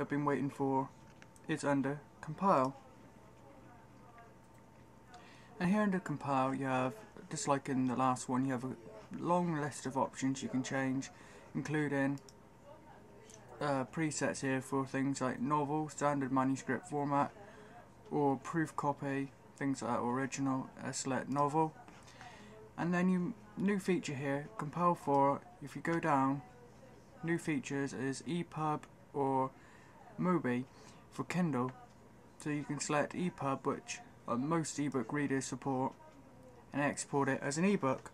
I've been waiting for is under compile. And here under compile you have, just like in the last one, you have a long list of options you can change, including uh, presets here for things like novel, standard manuscript format, or proof copy, things like original, uh, select novel. And then you new feature here, compile for, if you go down, new features is EPUB or MOBI for Kindle. So you can select EPUB, which uh, most ebook readers support, and export it as an ebook.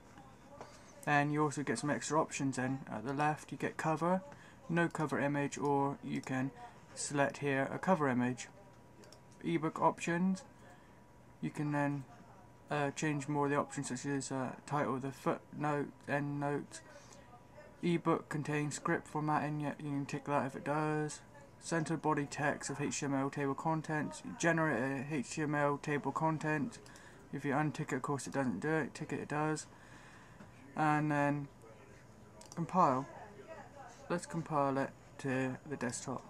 Then you also get some extra options in. At the left you get cover, no cover image, or you can select here a cover image. Ebook options, you can then uh, change more of the options such as uh, title, the footnote, end note. Ebook contains script formatting, yet you can tick that if it does. Center body text of HTML table contents. Generate a HTML table content. If you untick it, of course it doesn't do it. Tick it, it does. And then compile. Let's compile it to the desktop.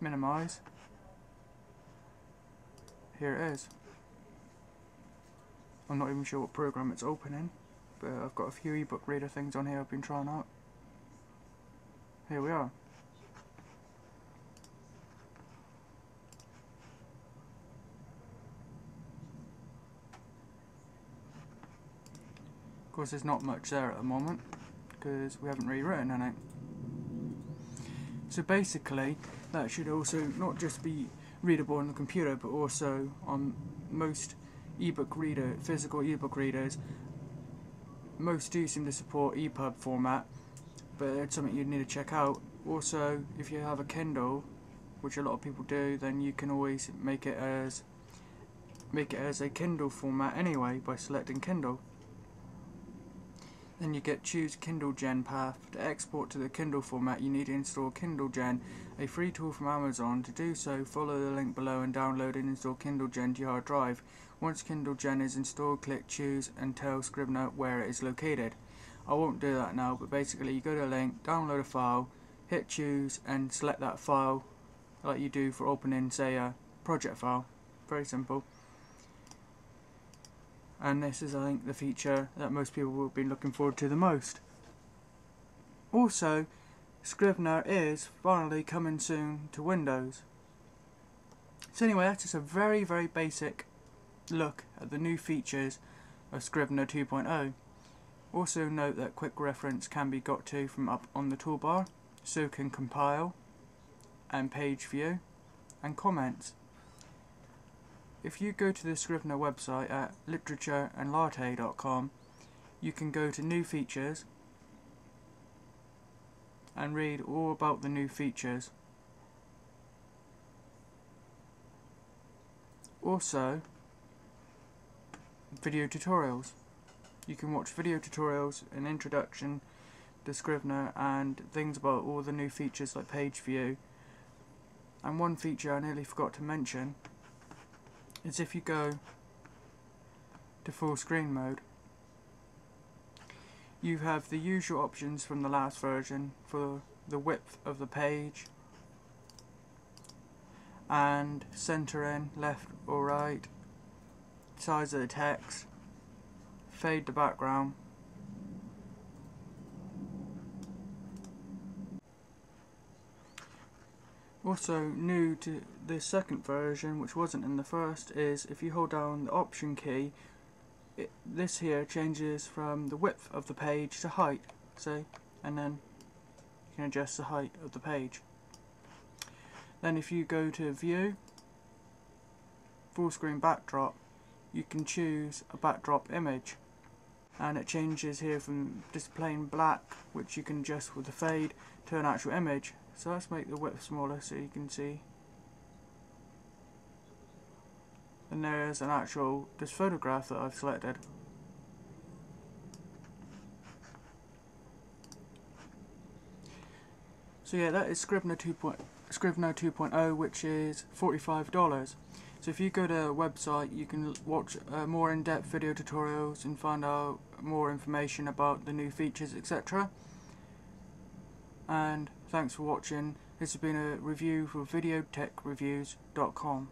Minimize here it is. I'm not even sure what program it's opening, but I've got a few ebook reader things on here I've been trying out. Here we are. Of course there's not much there at the moment, because we haven't rewritten anything. So basically, that should also not just be readable on the computer, but also on most ebook reader, physical ebook readers. Most do seem to support EPUB format, but it's something you'd need to check out. Also, if you have a Kindle, which a lot of people do, then you can always make it as make it as a Kindle format anyway by selecting Kindle. Then you get choose Kindle Gen path. To export to the Kindle format you need to install Kindle Gen, a free tool from Amazon. To do so, follow the link below and download and install Kindle Gen to your hard drive. Once Kindle Gen is installed, click choose and tell Scrivener where it is located. I won't do that now, but basically you go to a link, download a file, hit choose and select that file like you do for opening say a project file. Very simple and this is I think the feature that most people will be looking forward to the most. Also, Scrivener is finally coming soon to Windows. So anyway, that's just a very very basic look at the new features of Scrivener 2.0. Also note that quick reference can be got to from up on the toolbar, so can compile, and page view, and comments if you go to the Scrivener website at literatureandlatte.com, you can go to new features and read all about the new features. Also, video tutorials. You can watch video tutorials, an introduction to Scrivener and things about all the new features like page view. And one feature I nearly forgot to mention is if you go to full screen mode. You have the usual options from the last version for the width of the page and centering left or right size of the text fade the background Also new to the second version, which wasn't in the first, is if you hold down the option key, it, this here changes from the width of the page to height, see, and then you can adjust the height of the page. Then if you go to view, full screen backdrop, you can choose a backdrop image and it changes here from just plain black which you can adjust with the fade to an actual image so let's make the width smaller so you can see. And there's an actual this photograph that I've selected. So yeah, that is Scrivener 2.0, Scrivener 2.0, which is $45. So if you go to a website, you can watch uh, more in-depth video tutorials and find out more information about the new features etc. And thanks for watching. This has been a review for VideoedTechReviews.com.